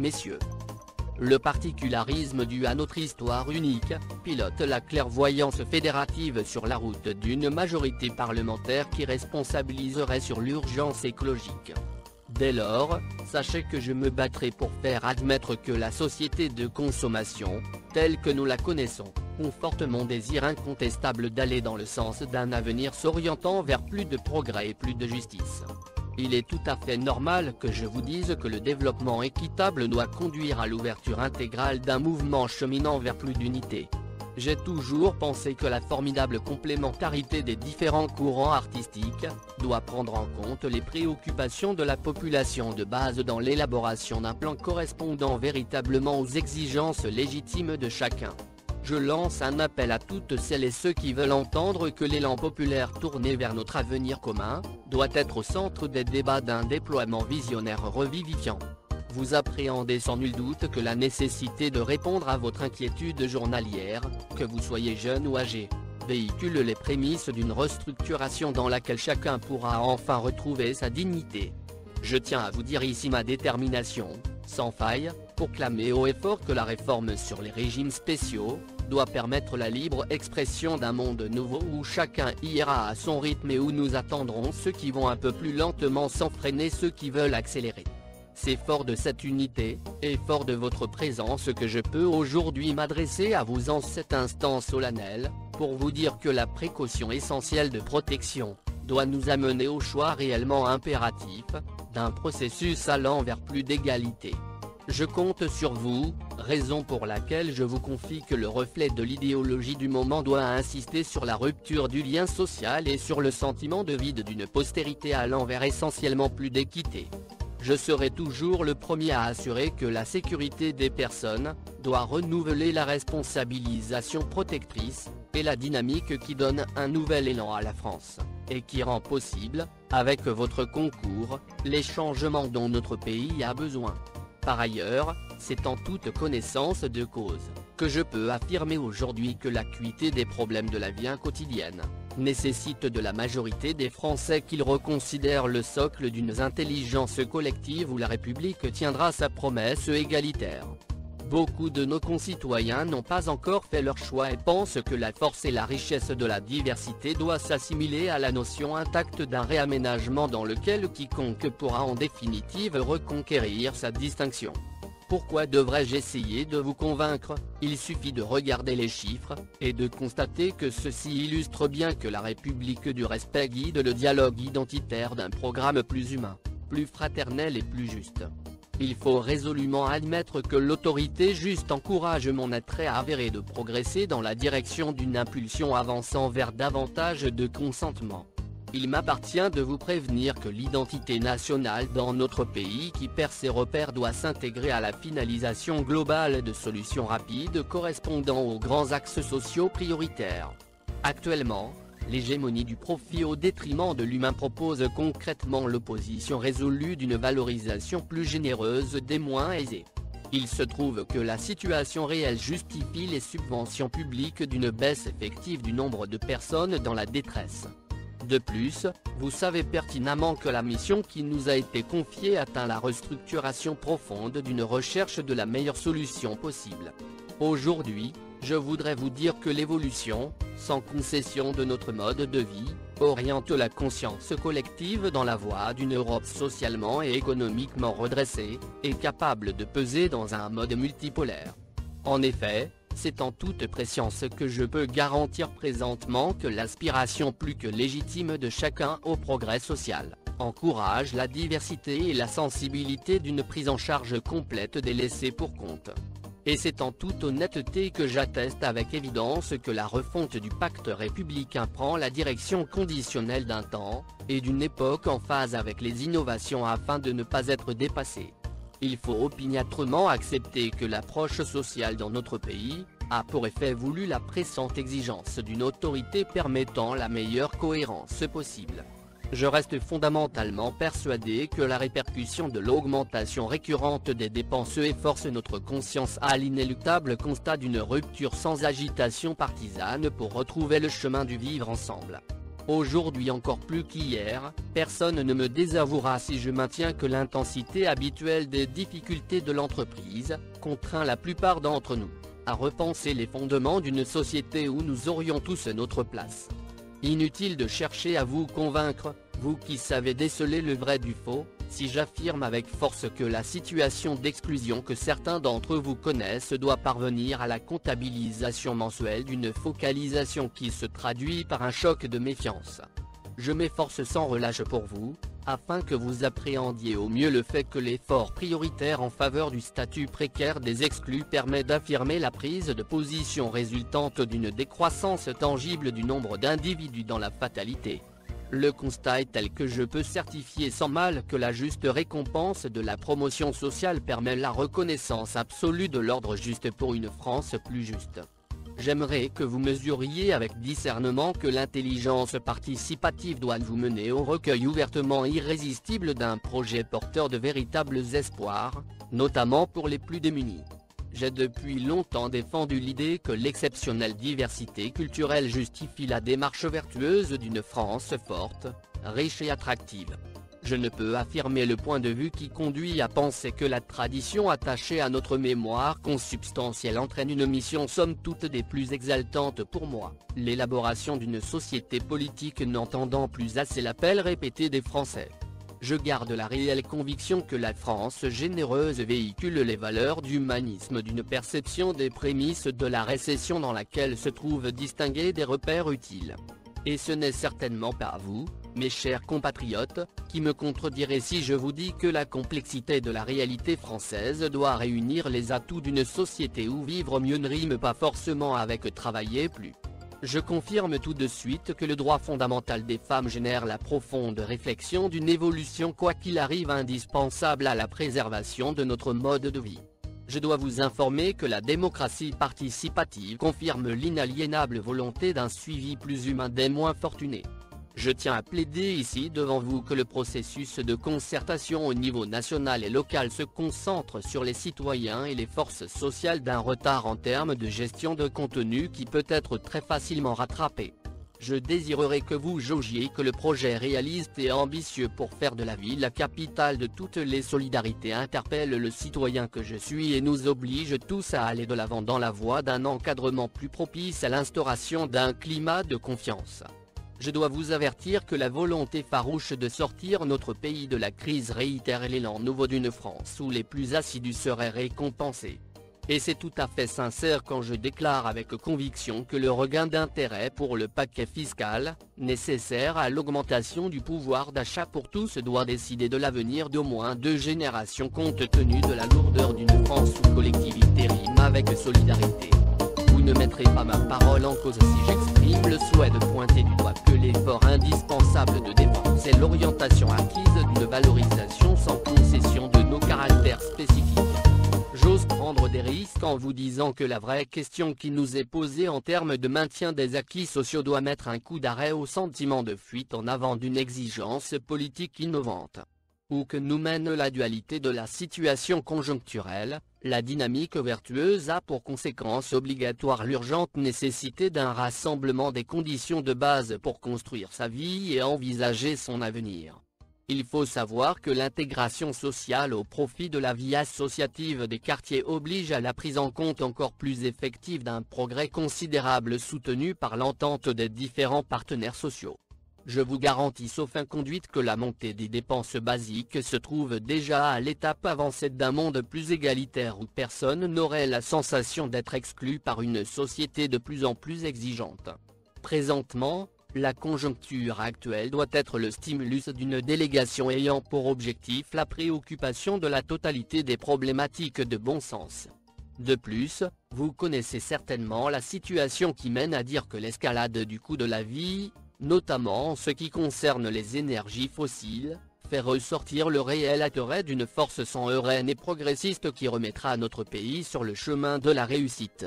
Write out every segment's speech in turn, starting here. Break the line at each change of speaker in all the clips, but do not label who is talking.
Messieurs. Le particularisme dû à notre histoire unique, pilote la clairvoyance fédérative sur la route d'une majorité parlementaire qui responsabiliserait sur l'urgence écologique. Dès lors, sachez que je me battrai pour faire admettre que la société de consommation, telle que nous la connaissons, conforte mon désir incontestable d'aller dans le sens d'un avenir s'orientant vers plus de progrès et plus de justice. Il est tout à fait normal que je vous dise que le développement équitable doit conduire à l'ouverture intégrale d'un mouvement cheminant vers plus d'unité. J'ai toujours pensé que la formidable complémentarité des différents courants artistiques, doit prendre en compte les préoccupations de la population de base dans l'élaboration d'un plan correspondant véritablement aux exigences légitimes de chacun. Je lance un appel à toutes celles et ceux qui veulent entendre que l'élan populaire tourné vers notre avenir commun, doit être au centre des débats d'un déploiement visionnaire revivifiant. Vous appréhendez sans nul doute que la nécessité de répondre à votre inquiétude journalière, que vous soyez jeune ou âgé, véhicule les prémices d'une restructuration dans laquelle chacun pourra enfin retrouver sa dignité. Je tiens à vous dire ici ma détermination, sans faille, pour clamer haut et fort que la réforme sur les régimes spéciaux, doit permettre la libre expression d'un monde nouveau où chacun ira à son rythme et où nous attendrons ceux qui vont un peu plus lentement sans freiner ceux qui veulent accélérer. C'est fort de cette unité, et fort de votre présence que je peux aujourd'hui m'adresser à vous en cet instant solennel, pour vous dire que la précaution essentielle de protection, doit nous amener au choix réellement impératif, d'un processus allant vers plus d'égalité. Je compte sur vous, raison pour laquelle je vous confie que le reflet de l'idéologie du moment doit insister sur la rupture du lien social et sur le sentiment de vide d'une postérité allant vers essentiellement plus d'équité. Je serai toujours le premier à assurer que la sécurité des personnes, doit renouveler la responsabilisation protectrice, et la dynamique qui donne un nouvel élan à la France, et qui rend possible, avec votre concours, les changements dont notre pays a besoin. Par ailleurs, c'est en toute connaissance de cause, que je peux affirmer aujourd'hui que l'acuité des problèmes de la vie quotidienne, nécessite de la majorité des Français qu'ils reconsidèrent le socle d'une intelligence collective où la République tiendra sa promesse égalitaire. Beaucoup de nos concitoyens n'ont pas encore fait leur choix et pensent que la force et la richesse de la diversité doit s'assimiler à la notion intacte d'un réaménagement dans lequel quiconque pourra en définitive reconquérir sa distinction. Pourquoi devrais-je essayer de vous convaincre? Il suffit de regarder les chiffres, et de constater que ceci illustre bien que la République du respect guide le dialogue identitaire d'un programme plus humain, plus fraternel et plus juste. Il faut résolument admettre que l'autorité juste encourage mon attrait avéré de progresser dans la direction d'une impulsion avançant vers davantage de consentement. Il m'appartient de vous prévenir que l'identité nationale dans notre pays qui perd ses repères doit s'intégrer à la finalisation globale de solutions rapides correspondant aux grands axes sociaux prioritaires. Actuellement, l'hégémonie du profit au détriment de l'humain propose concrètement l'opposition résolue d'une valorisation plus généreuse des moins aisés. Il se trouve que la situation réelle justifie les subventions publiques d'une baisse effective du nombre de personnes dans la détresse. De plus, vous savez pertinemment que la mission qui nous a été confiée atteint la restructuration profonde d'une recherche de la meilleure solution possible. Aujourd'hui, je voudrais vous dire que l'évolution, sans concession de notre mode de vie, oriente la conscience collective dans la voie d'une Europe socialement et économiquement redressée, et capable de peser dans un mode multipolaire. En effet, c'est en toute préscience que je peux garantir présentement que l'aspiration plus que légitime de chacun au progrès social, encourage la diversité et la sensibilité d'une prise en charge complète des laissés pour compte. Et c'est en toute honnêteté que j'atteste avec évidence que la refonte du pacte républicain prend la direction conditionnelle d'un temps, et d'une époque en phase avec les innovations afin de ne pas être dépassé. Il faut opiniâtrement accepter que l'approche sociale dans notre pays, a pour effet voulu la pressante exigence d'une autorité permettant la meilleure cohérence possible. Je reste fondamentalement persuadé que la répercussion de l'augmentation récurrente des dépenses efforce notre conscience à l'inéluctable constat d'une rupture sans agitation partisane pour retrouver le chemin du vivre ensemble. Aujourd'hui encore plus qu'hier, personne ne me désavouera si je maintiens que l'intensité habituelle des difficultés de l'entreprise, contraint la plupart d'entre nous, à repenser les fondements d'une société où nous aurions tous notre place. Inutile de chercher à vous convaincre, vous qui savez déceler le vrai du faux, si j'affirme avec force que la situation d'exclusion que certains d'entre vous connaissent doit parvenir à la comptabilisation mensuelle d'une focalisation qui se traduit par un choc de méfiance. Je m'efforce sans relâche pour vous, afin que vous appréhendiez au mieux le fait que l'effort prioritaire en faveur du statut précaire des exclus permet d'affirmer la prise de position résultante d'une décroissance tangible du nombre d'individus dans la fatalité. Le constat est tel que je peux certifier sans mal que la juste récompense de la promotion sociale permet la reconnaissance absolue de l'ordre juste pour une France plus juste. J'aimerais que vous mesuriez avec discernement que l'intelligence participative doit vous mener au recueil ouvertement irrésistible d'un projet porteur de véritables espoirs, notamment pour les plus démunis. J'ai depuis longtemps défendu l'idée que l'exceptionnelle diversité culturelle justifie la démarche vertueuse d'une France forte, riche et attractive. Je ne peux affirmer le point de vue qui conduit à penser que la tradition attachée à notre mémoire consubstantielle entraîne une mission somme toute des plus exaltantes pour moi, l'élaboration d'une société politique n'entendant plus assez l'appel répété des Français je garde la réelle conviction que la France généreuse véhicule les valeurs d'humanisme d'une perception des prémices de la récession dans laquelle se trouvent distingués des repères utiles. Et ce n'est certainement pas vous, mes chers compatriotes, qui me contredirez si je vous dis que la complexité de la réalité française doit réunir les atouts d'une société où vivre mieux ne rime pas forcément avec travailler plus. Je confirme tout de suite que le droit fondamental des femmes génère la profonde réflexion d'une évolution quoi qu'il arrive indispensable à la préservation de notre mode de vie. Je dois vous informer que la démocratie participative confirme l'inaliénable volonté d'un suivi plus humain des moins fortunés. Je tiens à plaider ici devant vous que le processus de concertation au niveau national et local se concentre sur les citoyens et les forces sociales d'un retard en termes de gestion de contenu qui peut être très facilement rattrapé. Je désirerais que vous jaugiez que le projet réaliste et ambitieux pour faire de la ville la capitale de toutes les solidarités interpelle le citoyen que je suis et nous oblige tous à aller de l'avant dans la voie d'un encadrement plus propice à l'instauration d'un climat de confiance je dois vous avertir que la volonté farouche de sortir notre pays de la crise réitère l'élan nouveau d'une France où les plus assidus seraient récompensés. Et c'est tout à fait sincère quand je déclare avec conviction que le regain d'intérêt pour le paquet fiscal, nécessaire à l'augmentation du pouvoir d'achat pour tous doit décider de l'avenir d'au moins deux générations compte tenu de la lourdeur d'une France où collectivité rime avec solidarité ne mettrai pas ma parole en cause si j'exprime le souhait de pointer du doigt que l'effort indispensable de défense est l'orientation acquise d'une valorisation sans concession de nos caractères spécifiques. J'ose prendre des risques en vous disant que la vraie question qui nous est posée en termes de maintien des acquis sociaux doit mettre un coup d'arrêt au sentiment de fuite en avant d'une exigence politique innovante. Où que nous mène la dualité de la situation conjoncturelle, la dynamique vertueuse a pour conséquence obligatoire l'urgente nécessité d'un rassemblement des conditions de base pour construire sa vie et envisager son avenir. Il faut savoir que l'intégration sociale au profit de la vie associative des quartiers oblige à la prise en compte encore plus effective d'un progrès considérable soutenu par l'entente des différents partenaires sociaux. Je vous garantis sauf inconduite que la montée des dépenses basiques se trouve déjà à l'étape avancée d'un monde plus égalitaire où personne n'aurait la sensation d'être exclu par une société de plus en plus exigeante. Présentement, la conjoncture actuelle doit être le stimulus d'une délégation ayant pour objectif la préoccupation de la totalité des problématiques de bon sens. De plus, vous connaissez certainement la situation qui mène à dire que l'escalade du coût de la vie, notamment en ce qui concerne les énergies fossiles, fait ressortir le réel attrait d'une force sans heurène et progressiste qui remettra notre pays sur le chemin de la réussite.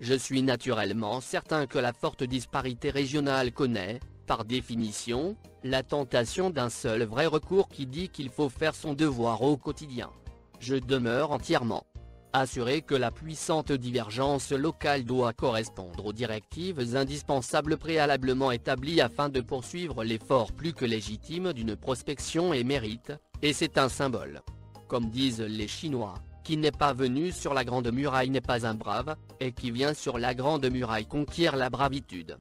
Je suis naturellement certain que la forte disparité régionale connaît, par définition, la tentation d'un seul vrai recours qui dit qu'il faut faire son devoir au quotidien. Je demeure entièrement assurer que la puissante divergence locale doit correspondre aux directives indispensables préalablement établies afin de poursuivre l'effort plus que légitime d'une prospection émérite, et c'est un symbole. Comme disent les Chinois, qui n'est pas venu sur la Grande Muraille n'est pas un brave, et qui vient sur la Grande Muraille conquiert la bravitude.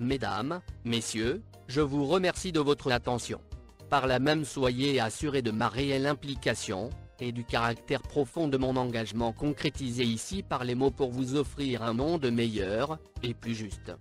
Mesdames, Messieurs, je vous remercie de votre attention. Par la même soyez assurés de ma réelle implication, et du caractère profond de mon engagement concrétisé ici par les mots pour vous offrir un monde meilleur, et plus juste.